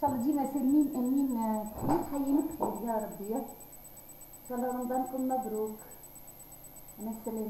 شاء الله ديما سالمين امين بخير يا ربي ان شاء الله رمضانكم مبروك مع السلامه